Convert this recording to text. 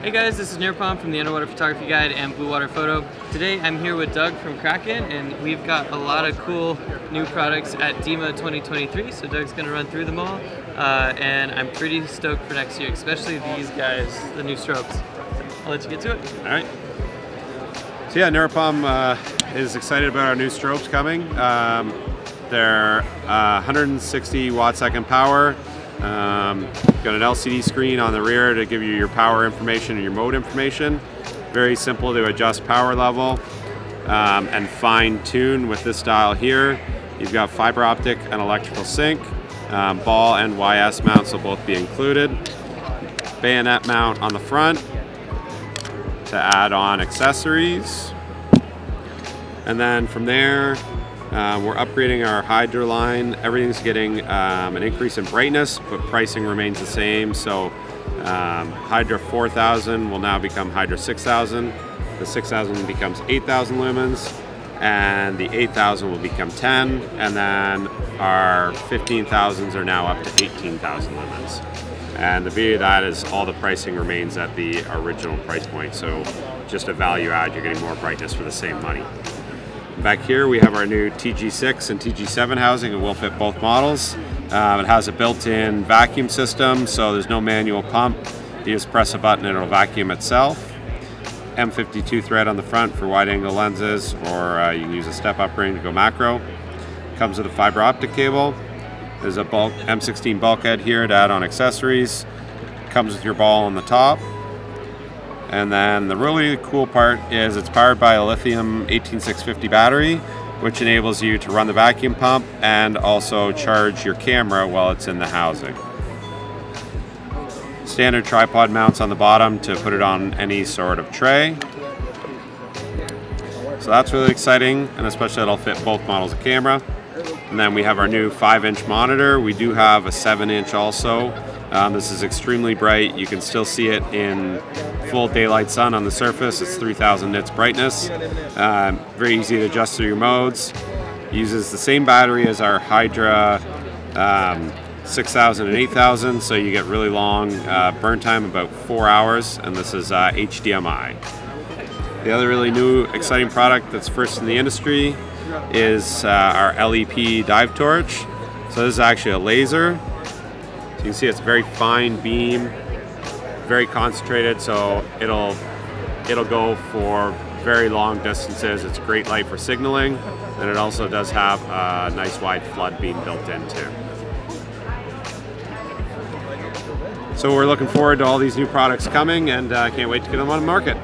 Hey guys, this is Nirupam from the Underwater Photography Guide and Bluewater Photo. Today I'm here with Doug from Kraken and we've got a lot of cool new products at DEMA 2023 so Doug's going to run through them all uh, and I'm pretty stoked for next year, especially these guys, the new strobes. I'll let you get to it. All right. So yeah, Nirupam uh, is excited about our new strobes coming. Um, they're uh, 160 watt second power, um, got an LCD screen on the rear to give you your power information and your mode information. Very simple to adjust power level um, and fine tune with this dial here. You've got fiber optic and electrical sync. Um, ball and YS mounts will both be included. Bayonet mount on the front to add on accessories. And then from there, uh, we're upgrading our Hydra line. Everything's getting um, an increase in brightness, but pricing remains the same. So um, Hydra 4000 will now become Hydra 6000. The 6000 becomes 8000 lumens, and the 8000 will become 10, and then our 15000s are now up to 18,000 lumens. And the beauty of that is all the pricing remains at the original price point. So just a value add, you're getting more brightness for the same money. Back here we have our new TG6 and TG7 housing. It will fit both models. Um, it has a built-in vacuum system, so there's no manual pump. You just press a button and it'll vacuum itself. M52 thread on the front for wide angle lenses, or uh, you can use a step-up ring to go macro. Comes with a fiber optic cable. There's a bulk M16 bulkhead here to add on accessories. Comes with your ball on the top. And then the really cool part is it's powered by a lithium 18650 battery, which enables you to run the vacuum pump and also charge your camera while it's in the housing. Standard tripod mounts on the bottom to put it on any sort of tray. So that's really exciting, and especially it'll fit both models of camera. And then we have our new 5 inch monitor. We do have a 7 inch also. Um, this is extremely bright. You can still see it in full daylight sun on the surface. It's 3000 nits brightness. Um, very easy to adjust through your modes. Uses the same battery as our Hydra um, 6000 and 8000, so you get really long uh, burn time, about four hours, and this is uh, HDMI. The other really new exciting product that's first in the industry is uh, our LEP dive torch. So this is actually a laser. So you can see it's a very fine beam, very concentrated, so it'll it'll go for very long distances. It's great light for signaling, and it also does have a nice wide flood beam built in too. So we're looking forward to all these new products coming, and uh, can't wait to get them on the market.